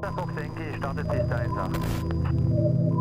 Delta Fox Enki, startet Piste 18. Start.